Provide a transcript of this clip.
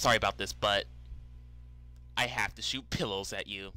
sorry about this, but I have to shoot pillows at you.